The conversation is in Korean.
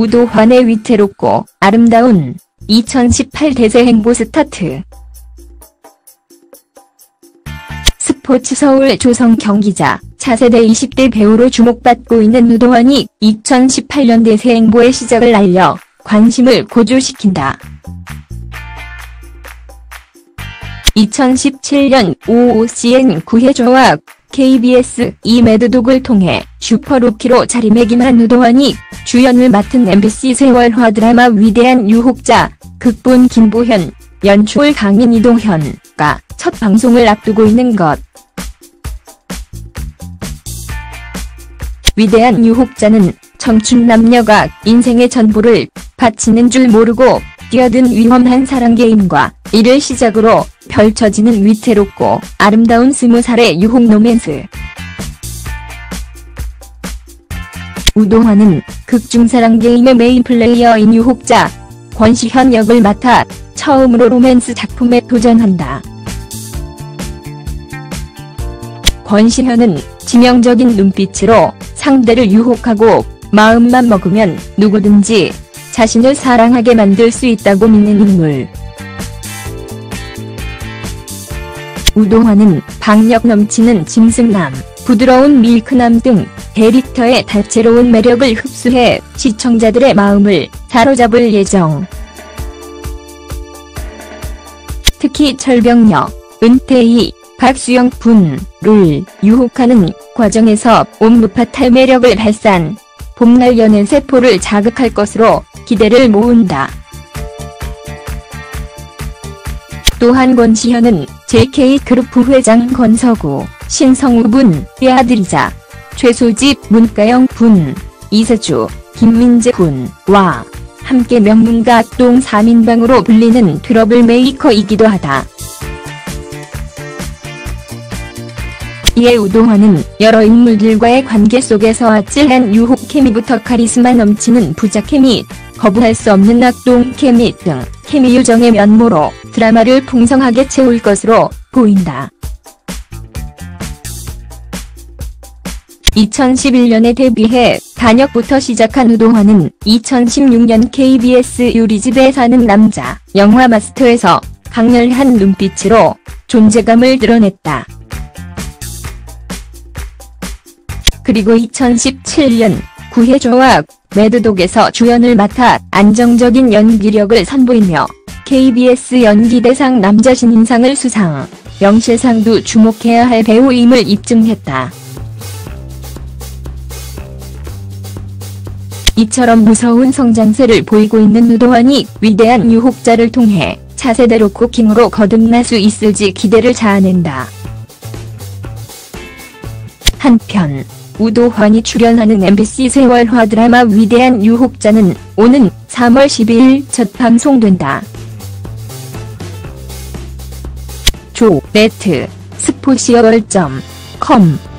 우도환의 위태롭고 아름다운 2018 대세 행보 스타트. 스포츠 서울 조성경 기자, 차세대 20대 배우로 주목받고 있는 우도환이 2018년 대세 행보의 시작을 알려 관심을 고조시킨다. 2017년 OCN 구해줘 KBS2 매드독을 통해 슈퍼루키로 자리매김한 우도환이 주연을 맡은 MBC 세월화 드라마 위대한 유혹자, 극본 김보현, 연출 강인 이동현가 첫 방송을 앞두고 있는 것. 위대한 유혹자는 청춘 남녀가 인생의 전부를 바치는 줄 모르고 뛰어든 위험한 사랑 게임과 이를 시작으로 펼쳐지는 위태롭고 아름다운 스무 살의 유혹 로맨스. 우도환은 극중 사랑 게임의 메인 플레이어인 유혹자 권시현 역을 맡아 처음으로 로맨스 작품에 도전한다. 권시현은 치명적인 눈빛으로 상대를 유혹하고 마음만 먹으면 누구든지 자신을 사랑하게 만들 수 있다고 믿는 인물. 우도환은 박력 넘치는 짐승남, 부드러운 밀크남 등 캐릭터의 다채로운 매력을 흡수해 시청자들의 마음을 사로잡을 예정. 특히 철병력, 은퇴희, 박수영 분을 유혹하는 과정에서 온무파탈 매력을 발산, 봄날 연애 세포를 자극할 것으로 기대를 모은다. 또한 권시현은 JK그룹 부회장 권석우, 신성우 분의 아들이자 최수지 문가영 분, 이세주, 김민재 분과 함께 명문가 악동 3인방으로 불리는 트러블 메이커이기도 하다. 이에 우도환은 여러 인물들과의 관계 속에서 아찔한 유혹 케미부터 카리스마 넘치는 부자 케미, 거부할 수 없는 악동 케미 등 케미 요정의 면모로 드라마를 풍성하게 채울 것으로 보인다. 2011년에 데뷔해 단역부터 시작한 우동환은 2016년 KBS 요리집에 사는 남자 영화 마스터에서 강렬한 눈빛으로 존재감을 드러냈다. 그리고 2017년 9회 조합 매드독에서 주연을 맡아 안정적인 연기력을 선보이며 KBS 연기대상 남자 신인상을 수상, 명실상도 주목해야 할 배우임을 입증했다. 이처럼 무서운 성장세를 보이고 있는 우도환이 위대한 유혹자를 통해 차세대 로 코킹으로 거듭날 수 있을지 기대를 자아낸다. 한편 우도환이 출연하는 MBC 세월화 드라마 위대한 유혹자는 오는 3월 12일 첫 방송된다. 조, 네트, 스포시어월.com